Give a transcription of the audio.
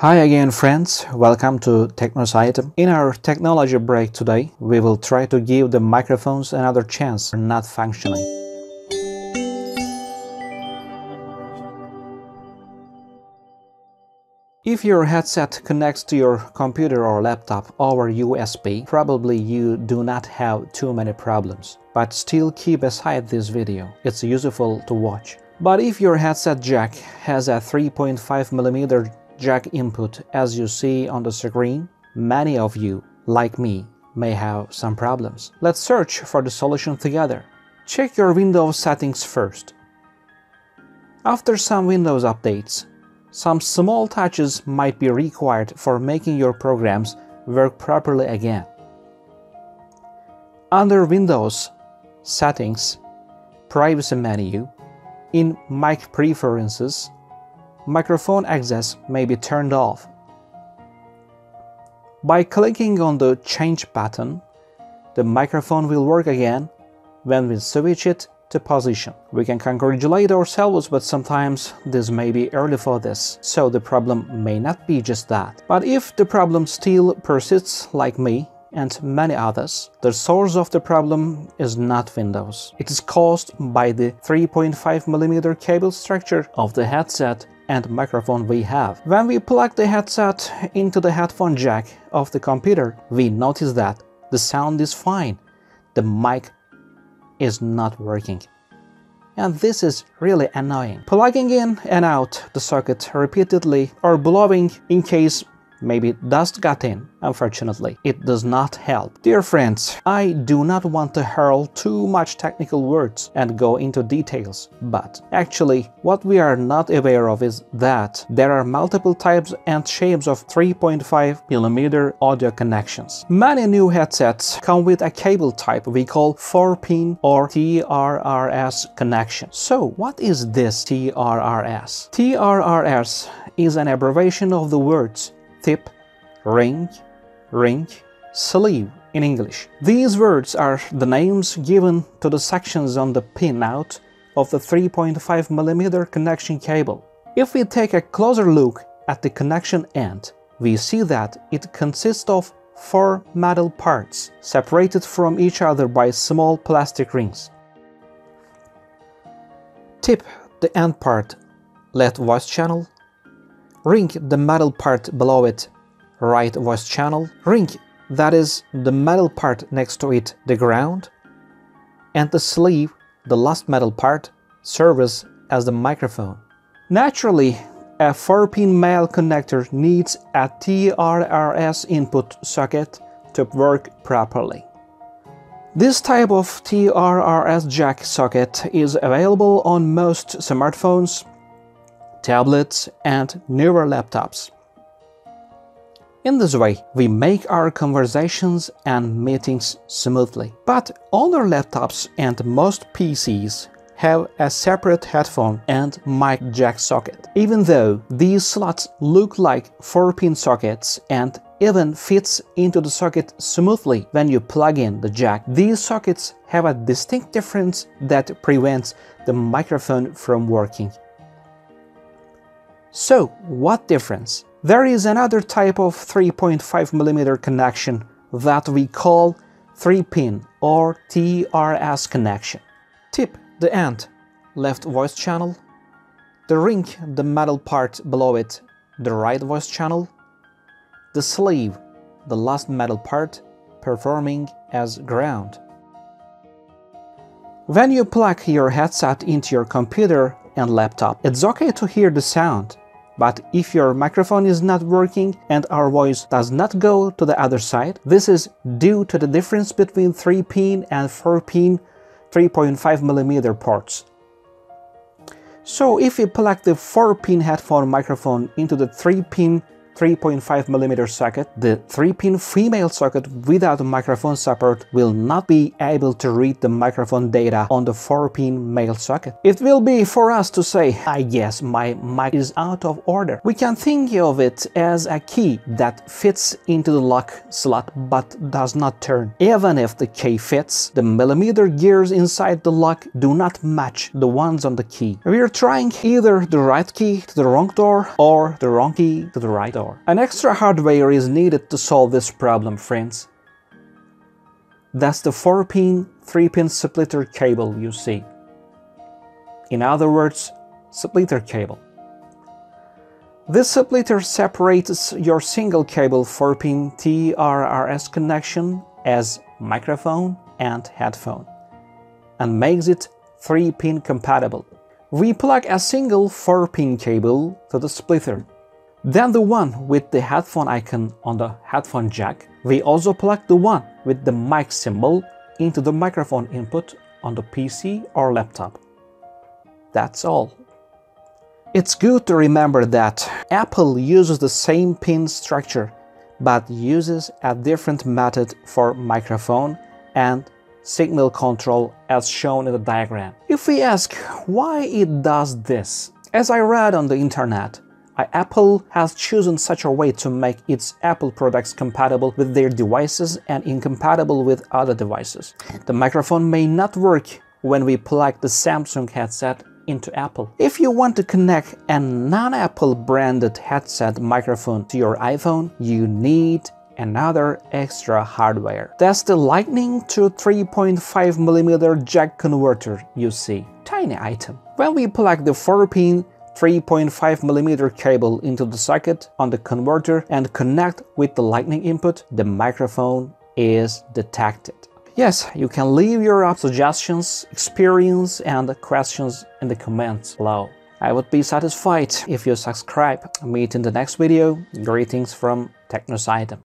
Hi again friends, welcome to Tecnositem. In our technology break today, we will try to give the microphones another chance for not functioning. If your headset connects to your computer or laptop over USB, probably you do not have too many problems. But still keep aside this video, it's useful to watch. But if your headset jack has a 3.5mm jack input as you see on the screen, many of you, like me, may have some problems. Let's search for the solution together. Check your Windows settings first. After some Windows updates, some small touches might be required for making your programs work properly again. Under Windows Settings, Privacy menu, in Mic Preferences, microphone access may be turned off. By clicking on the Change button, the microphone will work again when we switch it to position. We can congratulate ourselves, but sometimes this may be early for this, so the problem may not be just that. But if the problem still persists like me, and many others, the source of the problem is not Windows. It is caused by the 3.5mm cable structure of the headset and microphone we have. When we plug the headset into the headphone jack of the computer, we notice that the sound is fine, the mic is not working. And this is really annoying. Plugging in and out the socket repeatedly or blowing in case Maybe dust got in. Unfortunately, it does not help. Dear friends, I do not want to hurl too much technical words and go into details, but actually, what we are not aware of is that there are multiple types and shapes of 3.5mm audio connections. Many new headsets come with a cable type we call 4-pin or TRRS connection. So, what is this TRRS? TRRS is an abbreviation of the words tip, ring, ring, sleeve in English. These words are the names given to the sections on the pinout of the 3.5mm connection cable. If we take a closer look at the connection end, we see that it consists of four metal parts separated from each other by small plastic rings. Tip the end part, left voice channel, ring the metal part below it, right voice channel, ring that is the metal part next to it, the ground, and the sleeve, the last metal part, serves as the microphone. Naturally, a 4-pin male connector needs a TRRS input socket to work properly. This type of TRRS jack socket is available on most smartphones, tablets, and newer laptops. In this way, we make our conversations and meetings smoothly. But older laptops and most PCs have a separate headphone and mic jack socket. Even though these slots look like 4-pin sockets and even fits into the socket smoothly when you plug in the jack, these sockets have a distinct difference that prevents the microphone from working. So, what difference? There is another type of 3.5mm connection that we call 3-pin or TRS connection. Tip the end, left voice channel, the ring, the metal part below it, the right voice channel, the sleeve, the last metal part, performing as ground. When you plug your headset into your computer and laptop, it's okay to hear the sound, but if your microphone is not working and our voice does not go to the other side, this is due to the difference between 3-pin and 4-pin 3.5mm ports. So if we plug the 4-pin headphone microphone into the 3-pin 3.5mm socket, the 3-pin female socket without microphone support will not be able to read the microphone data on the 4-pin male socket. It will be for us to say, I guess my mic is out of order. We can think of it as a key that fits into the lock slot but does not turn. Even if the key fits, the millimeter gears inside the lock do not match the ones on the key. We are trying either the right key to the wrong door or the wrong key to the right door. An extra hardware is needed to solve this problem, friends. That's the 4-pin, 3-pin splitter cable you see. In other words, splitter cable. This splitter separates your single cable 4-pin TRRS connection as microphone and headphone and makes it 3-pin compatible. We plug a single 4-pin cable to the splitter. Then the one with the headphone icon on the headphone jack. We also plug the one with the mic symbol into the microphone input on the PC or laptop. That's all. It's good to remember that Apple uses the same pin structure but uses a different method for microphone and signal control as shown in the diagram. If we ask why it does this, as I read on the internet, Apple has chosen such a way to make its Apple products compatible with their devices and incompatible with other devices. The microphone may not work when we plug the Samsung headset into Apple. If you want to connect a non-Apple branded headset microphone to your iPhone, you need another extra hardware. That's the Lightning to 3.5mm jack converter you see. Tiny item. When we plug the 4-pin 3.5mm cable into the socket on the converter and connect with the lightning input, the microphone is detected. Yes, you can leave your suggestions, experience and questions in the comments below. I would be satisfied if you subscribe. Meet in the next video. Greetings from Tecnositem.